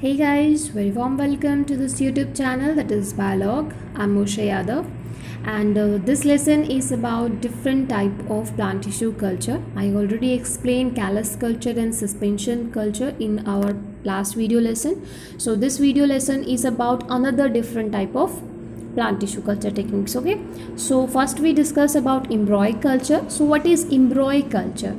Hey guys, very warm welcome to this YouTube channel that is Biolog. I'm Moshe Yadav and uh, this lesson is about different type of plant tissue culture. I already explained callus culture and suspension culture in our last video lesson. So this video lesson is about another different type of plant tissue culture techniques okay so first we discuss about embroic culture so what is embroic culture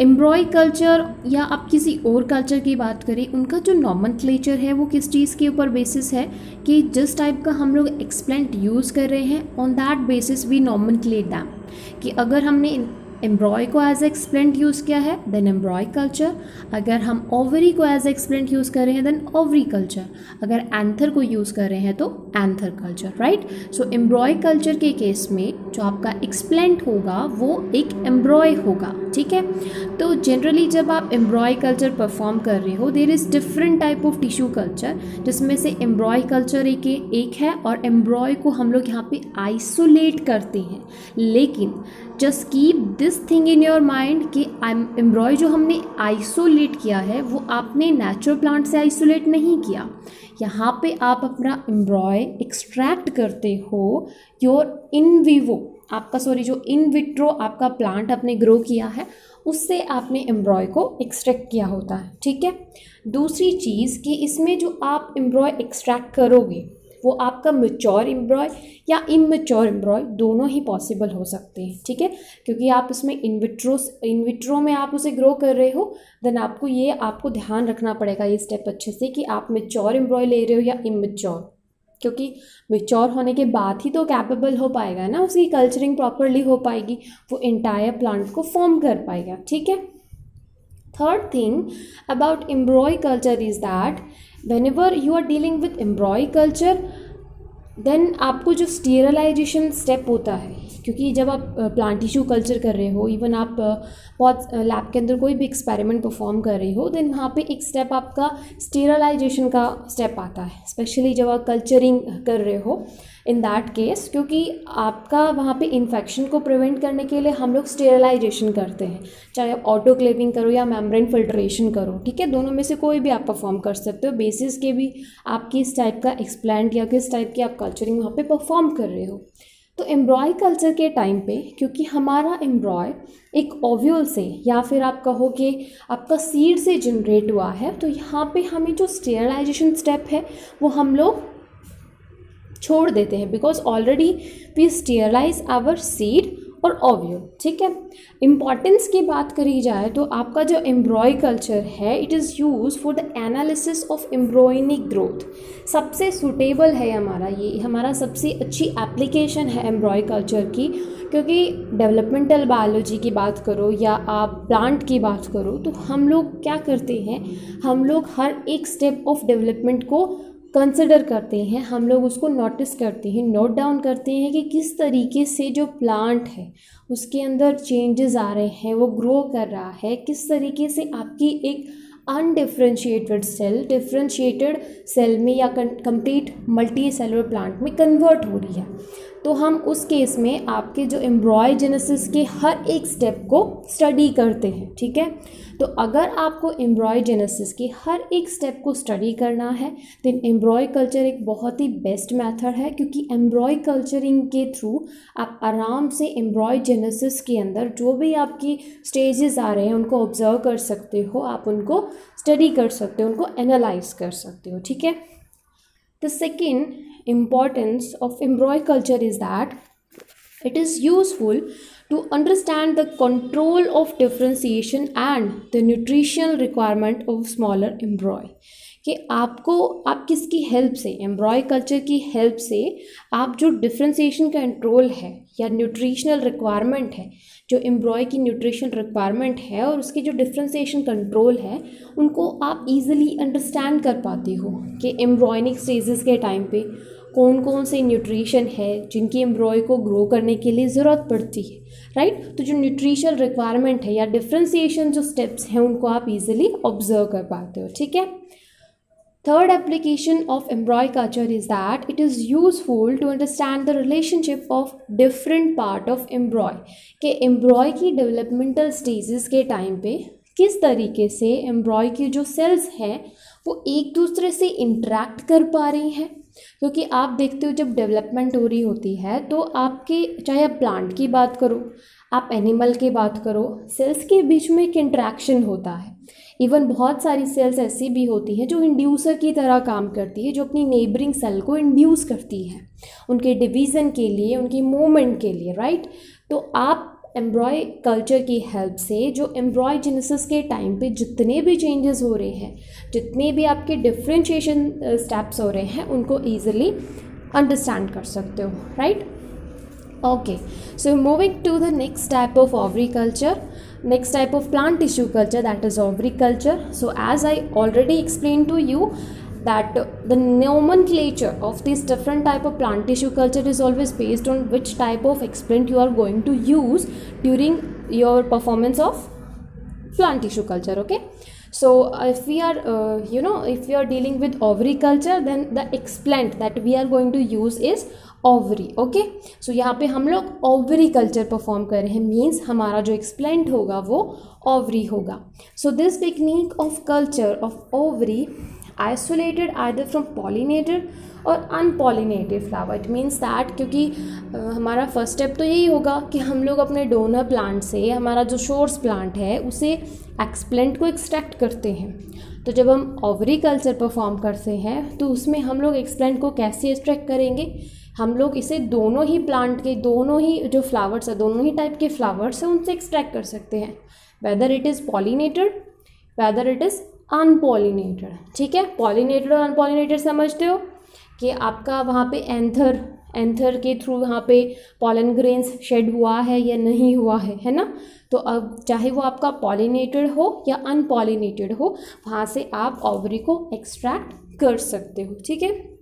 embryo culture या आप किसी और culture की बात करें, उनका जो नॉमन है वो किस चीज़ के ऊपर बेसिस है कि जिस टाइप का हम लोग एक्सप्लेंट यूज़ कर रहे हैं on that basis we name them कि अगर हमने एम्ब्रॉय को एज एक्सप्लेंट यूज़ किया है देन एम्ब्रॉय कल्चर अगर हम ओवरी को एज एक्सप्लेंट यूज़ कर रहे हैं देन ओवरी कल्चर अगर एंथर को यूज़ कर रहे हैं तो anther culture right so embryo culture के केस में जो आपका एक्सप्लेंट होगा, वो एक एम्ब्रॉय होगा, ठीक है? तो जनरली जब आप एम्ब्रॉय कल्चर परफॉर्म कर रहे हो there is different type of tissue culture जिसमें से एम्ब्रॉय कल्चर एक एक है, और एम्ब्रॉय को हम लोग यहाँ पे आइसोलेट करते हैं। लेकिन just keep this thing in your mind कि एम्ब्रॉय जो हमने आइसोलेट किया है, वो आपने नेचुरल प्लांट से आइसोलेट नहीं किया। यहाँ पे आप अपना एम्ब्रॉय एक्सट्रैक्ट करते हो योर इन वीवो आपका सॉरी जो इन विट्रो आपका प्लांट आपने ग्रो किया है, उससे आपने एम्ब्रॉय को एक्सट्रैक्ट किया होता है, ठीक है? दूसरी चीज़ कि इसमें जो आप एम्ब्रॉय एक्सट्रैक्ट करोगे वो आपका मेच्योर एम्ब्रॉय या इमेच्योर एम्ब्रॉय दोनों ही पॉसिबल हो सकते हैं, ठीक है? क्योंकि आप उसमें इनविट्रो इनविट्रो में आप उसे ग्रो कर रहे हो देन आपको ये, आपको ध्यान रखना पड़ेगा ये स्टेप अच्छे से कि आप मेच्योर एम्ब्रॉय ले रहे हो या इमेच्योर क्योंकि मेच्योर होने के बाद ही तो कैपेबल हो पाएगा ना, उसकी कल्चरिंग प्रॉपरली हो पाएगी, वो इंटायर प्लांट को फॉर्म कर पाएगा, ठीक है? Third thing about embryo culture is that whenever you are dealing with embryo culture then आपको जो स्टेरलाइजेशन स्टेप होता है, क्योंकि जब आप प्लांट टिश्यू कल्चर कर रहे हो इवन आप बहुत लैब के अंदर कोई भी एक्सपेरिमेंट परफॉर्म कर रहे हो देन वहाँ पे एक स्टेप आपका स्टेरलाइजेशन का स्टेप आता है स्पेशली जब आप कल्चरिंग कर रहे हो। इन दैट केस क्योंकि आपका वहाँ पे इन्फेक्शन को प्रिवेंट करने के लिए हम लोग स्टेरलाइजेशन करते हैं। चाहे आप ऑटो क्लेविंग करो या मेम्ब्रेन फिल्ट्रेशन करो, ठीक है? दोनों में से कोई भी आप परफॉर्म कर सकते हो। बेसिस के भी आप किस टाइप का एक्सप्लेंट या किस टाइप की आप कल्चरिंग वहाँ पे परफॉर्म कर रहे हो। तो एम्ब्रॉय कल्चर के टाइम पे, क्योंकि हमारा एम्ब्रॉय एक ओव्यूल से या फिर आप कहो कि आपका सीड से जनरेट हुआ है तो यहाँ पे हमें जो स्टेरलाइजेशन स्टेप है, वो हम लोग छोड़ देते हैं because already we sterilise our seed और ओव्यूल ठीक है? इम्पॉर्टेंस की बात करी जाए तो आपका जो एम्ब्रॉय कल्चर है it is use for the analysis of embryonic growth सबसे सुटेबल है हमारा ये, हमारा सबसे अच्छी एप्लीकेशन है एम्ब्रॉय कल्चर की, क्योंकि डेवलपमेंटल बायोलॉजी की बात करो या आप प्लांट की बात करो तो हम लोग क्या करते हैं? हम लोग हर एक स्टेप ऑफ़ डेवलपमेंट को कंसिडर करते हैं, हम लोग उसको नोटिस करते हैं नोट डाउन करते हैं कि किस तरीके से जो प्लांट है, उसके अंदर चेंजेस आ रहे हैं, वो ग्रो कर रहा है, किस तरीके से आपकी एक अनडिफ्रेंशिएटेड सेल डिफ्रेंशिएटेड सेल में या कंप्लीट मल्टी सेलर प्लांट में कन्वर्ट हो रही है। तो हम उस केस में आपके जो एम्ब्रॉयजेनेसिस के हर एक स्टेप को स्टडी करते हैं, ठीक है? तो अगर आपको एम्ब्रॉयजेनेसिस के हर एक स्टेप को स्टडी करना है देन एम्ब्रॉय कल्चर एक बहुत ही बेस्ट मेथड है, क्योंकि एम्ब्रॉय कल्चरिंग के थ्रू आप आराम से एम्ब्रॉयजेनेसिस के अंदर जो भी आपकी स्टेजेस आ रहे हैं, उनको ऑब्ज़र्व कर सकते हो, आप उनको स्टडी कर सकते हो, उनको एनालाइज कर सकते हो, ठीक है? The second importance of embroidery culture is that it is useful to understand the control of differentiation and the nutritional requirement of smaller embroidery. कि आपको, आप किसकी हेल्प से एम्ब्रॉय कल्चर की हेल्प से आप जो डिफ्रेंसीशन कंट्रोल है या न्यूट्रिशनल रिक्वायरमेंट है, जो एम्ब्रॉय की न्यूट्रिशन रिक्वायरमेंट है और उसकी जो डिफ्रेंसिएशन कंट्रोल है, उनको आप इजीली अंडरस्टैंड कर पाते हो कि एम्ब्रॉयनिक स्टेजेस के टाइम पे कौन कौन से न्यूट्रिशन है, जिनकी एम्ब्रॉय को ग्रो करने के लिए ज़रूरत पड़ती है राइट तो जो न्यूट्रिशन रिक्वायरमेंट है या डिफ्रेंसीशन जो स्टेप्स हैं, उनको आप इजीली ऑब्ज़र्व कर पाते हो, ठीक है? Third application of embryo culture is that it is useful to understand the relationship of different part of embryo के एम्ब्रॉय की डेवलपमेंटल स्टेजेस के टाइम पे किस तरीके से एम्ब्रॉय की जो सेल्स हैं, वो एक दूसरे से इंटरेक्ट कर पा रही हैं क्योंकि आप देखते हो जब डेवलपमेंट हो रही होती है तो आपके, चाहे आप प्लांट की बात करो, आप एनिमल की बात करो सेल्स के बीच में एक इंट्रैक्शन होता है। इवन बहुत सारी सेल्स ऐसी भी होती हैं जो इंड्यूसर की तरह काम करती है, जो अपनी नेबरिंग सेल को इंड्यूस करती है। उनके डिवीज़न के लिए, उनकी मूवमेंट के लिए राइट तो आप एम्ब्रॉय कल्चर की हेल्प से जो एम्ब्रॉय जेनेसिस के टाइम पे जितने भी चेंजेस हो रहे हैं, जितने भी आपके डिफ्रेंशिएशन स्टेप्स हो रहे हैं, उनको ईजिली अंडरस्टैंड कर सकते हो right okay so moving to the next type of ovary culture next type of plant tissue culture, that is ovary culture so, as i already explained to you that the nomenclature of this different type of plant tissue culture is always based on which type of excipient you are going to use during your performance of plant tissue culture okay so if we are uh, you know if we are dealing with ovary culture then the excipient that we are going to use is ovary okay so यहाँ पे हम लोग ovary culture perform कर रहे हैं means हमारा जो explant होगा वो ओवरी होगा so this technique of culture of ovary isolated either from pollinated और unpollinated flower it means that क्योंकि uh, हमारा फ़र्स्ट स्टेप तो यही होगा कि हम लोग अपने डोनर प्लांट से हमारा जो सोर्स प्लांट है उसे एक्सप्लेंट को एक्सट्रैक्ट करते हैं। तो जब हम ओवरी कल्चर परफॉर्म करते हैं तो उसमें हम लोग एक्सप्लेंट को कैसे एक्सट्रैक्ट करेंगे? हम लोग इसे दोनों ही प्लांट के दोनों ही जो फ्लावर्स है दोनों ही टाइप के फ्लावर्स हैं उनसे एक्सट्रैक्ट कर सकते हैं। Whether it is pollinated whether it is unpollinated. ठीक है? पॉलिनेटेड और अनपॉलिनेटेड समझते हो कि आपका वहाँ पे एंथर एंथर के थ्रू वहाँ पे पॉलन ग्रेन्स शेड हुआ है या नहीं हुआ है है ना? तो अब चाहे वो आपका पॉलिनेटेड हो या अनपॉलिनेटेड हो, वहाँ से आप ओवरी को एक्सट्रैक्ट कर सकते हो, ठीक है?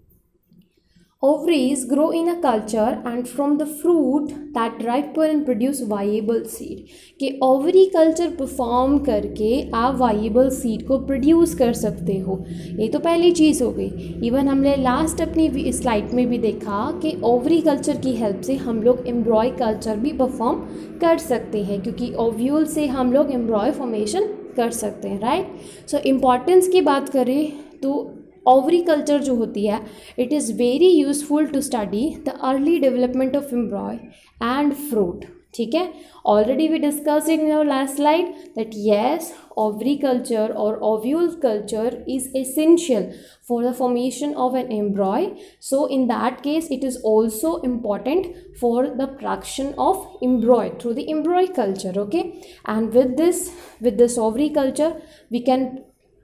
Ovaries grow in a culture and from the fruit that ripen and produce viable seed. कि ओवरी कल्चर परफॉर्म करके आप वाइबल सीड को प्रोड्यूस कर सकते हो। ये तो पहली चीज़ हो गई। इवन हमने लास्ट अपनी स्लाइड में भी देखा कि ओवरी कल्चर की हेल्प से हम लोग एम्ब्रॉय कल्चर भी परफॉर्म कर सकते हैं, क्योंकि ओव्यूल से हम लोग एम्ब्रॉय फॉर्मेशन कर सकते हैं राइट सो इम्पॉर्टेंस की बात करें तो ओवरी कल्चर जो होती है it is very useful to study the early development of embryo and fruit ठीक है already we discuss in your last slide that yes ovary culture और ovule culture is essential for the formation of an embryo so in that case it is also important for the production of embryo through the embryo culture okay and with this with this ovary culture we can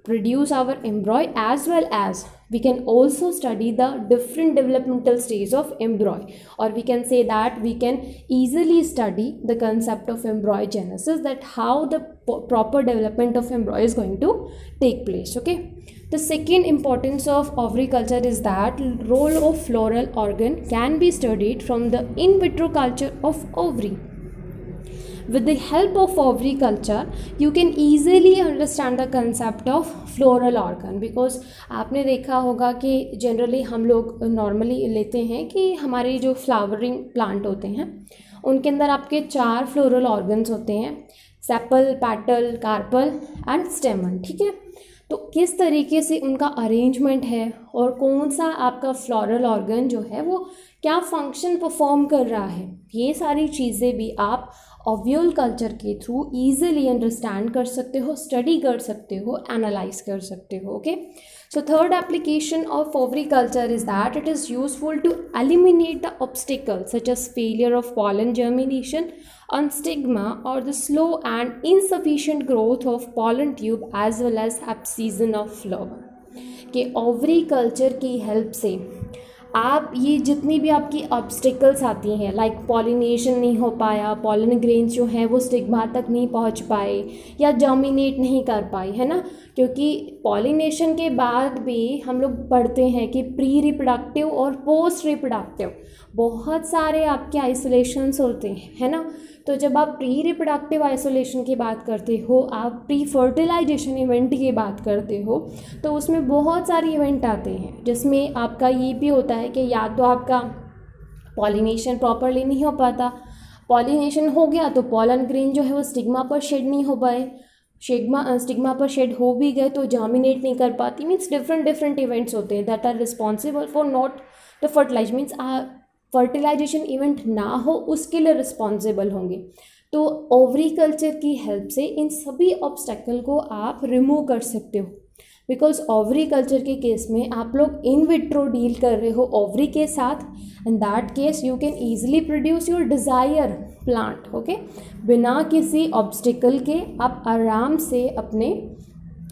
produce our embryo as well as we can also study the different developmental stages of embryo or we can say that we can easily study the concept of embryogenesis that how the proper development of embryo is going to take place okay? The second importance of ovary culture is that role of floral organ can be studied from the in vitro culture of ovary with the help of ovary culture, you can easily understand the concept of floral organ. Because आपने देखा होगा कि generally हम लोग normally लेते हैं कि हमारे जो फ्लावरिंग प्लांट होते हैं, उनके अंदर आपके चार फ्लोरल ऑर्गन्स होते हैं sepal petal carpel and stamen ठीक है? तो किस तरीके से उनका अरेंजमेंट है और कौन सा आपका फ्लोरल ऑर्गन जो है वो क्या फ़ंक्शन परफॉर्म कर रहा है? ये सारी चीज़ें भी आप ओव्यूल कल्चर के थ्रू ईजिली अंडरस्टैंड कर सकते हो स्टडी कर सकते हो एनालाइज कर सकते हो okay so third application of ovary culture is that it is useful to eliminate the obstacle such as failure of pollen germination on stigma or the slow and insufficient growth of pollen tube as well as abscission of flower कि ovary culture की help से आप ये जितनी भी आपकी obstacles आती हैं लाइक पॉलिनेशन नहीं हो पाया पॉलन ग्रेन्स जो हैं, वो स्टिग्मा तक नहीं पहुँच पाए या जर्मिनेट नहीं कर पाए, है ना? क्योंकि पॉलिनेशन के बाद भी हम लोग पढ़ते हैं कि प्री रिप्रोडक्टिव और पोस्ट रिप्रोडक्टिव बहुत सारे आपके आइसोलेशंस होते हैं, है ना? तो जब आप प्री रिप्रोडक्टिव आइसोलेशन की बात करते हो, आप प्री फर्टिलाइजेशन इवेंट की बात करते हो तो उसमें बहुत सारे इवेंट आते हैं। जिसमें आपका ये भी होता है कि या तो आपका पॉलिनेशन प्रॉपरली नहीं हो पाता। पॉलिनेशन हो गया तो पॉलन ग्रेन जो है वो स्टिग्मा पर शेड नहीं हो पाए। शेगमा स्टिग्मा पर शेड हो भी गए तो जामिनेट नहीं कर पाती। मीन्स डिफरेंट डिफरेंट इवेंट्स होते हैं that are responsible for not the fertilise means fertilisation event ना हो, उसके लिए रिस्पॉन्सिबल होंगे। तो ओवरी कल्चर की हेल्प से इन सभी ऑब्स्टेकल को आप रिमूव कर सकते हो। बिकॉज़ ओवरी कल्चर के केस में आप लोग इन विट्रो डील कर रहे हो ओवरी के साथ in that case you can easily produce your desire plant okay बिना किसी ऑब्स्टिकल के आप आराम से अपने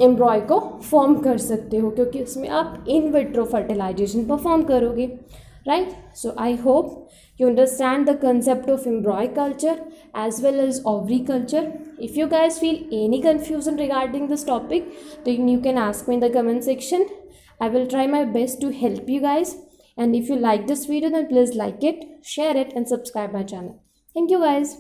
एम्ब्रॉय को फॉर्म कर सकते हो, क्योंकि उसमें आप इन विट्रो फर्टिलाइजेशन परफॉर्म करोगे। Right? So i hope you understand the concept of embroiculture as well as culture. if you guys feel any confusion regarding this topic then you can ask me in the comment section. I will try my best to help you guys. And if you like this video then please like it share it and subscribe my channel. Thank you guys